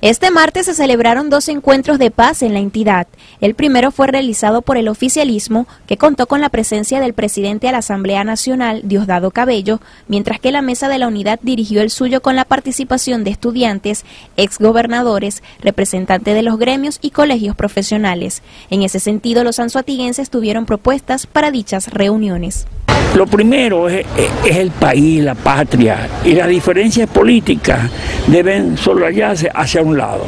Este martes se celebraron dos encuentros de paz en la entidad. El primero fue realizado por el oficialismo, que contó con la presencia del presidente de la Asamblea Nacional, Diosdado Cabello, mientras que la Mesa de la Unidad dirigió el suyo con la participación de estudiantes, exgobernadores, representantes de los gremios y colegios profesionales. En ese sentido, los anzuatiguenses tuvieron propuestas para dichas reuniones. Lo primero es, el país, la patria, y las diferencias políticas deben sobrellarse hacia un lado.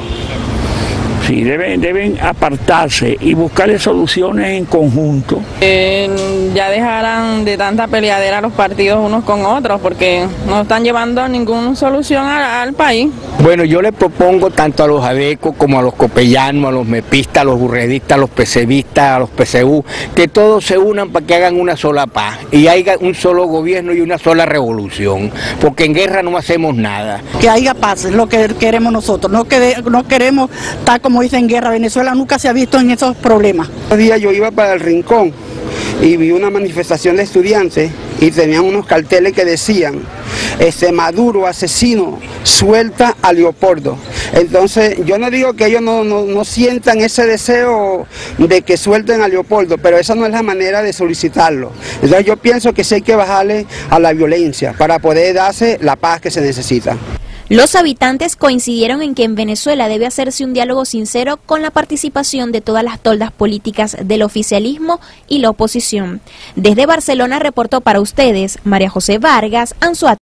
Sí, deben, deben apartarse y buscarle soluciones en conjunto. ya dejarán de tanta peleadera los partidos unos con otros porque no están llevando ninguna solución al país. Bueno, yo le propongo tanto a los adecos como a los copellanos, a los mepistas, a los burredistas, a los pecevistas, a los PCU, que todos se unan para que hagan una sola paz y haya un solo gobierno y una sola revolución, porque en guerra no hacemos nada. Que haya paz, es lo que queremos nosotros, no, que, no queremos estar como dicen guerra, Venezuela nunca se ha visto en esos problemas. Un día yo iba para el rincón y vi una manifestación de estudiantes y tenían unos carteles que decían, este Maduro asesino suelta a Leopoldo. Entonces yo no digo que ellos no, sientan ese deseo de que suelten a Leopoldo, pero esa no es la manera de solicitarlo. Entonces yo pienso que sí hay que bajarle a la violencia para poder darse la paz que se necesita. Los habitantes coincidieron en que en Venezuela debe hacerse un diálogo sincero con la participación de todas las toldas políticas del oficialismo y la oposición. Desde Barcelona reportó para ustedes María José Vargas, Anzuat.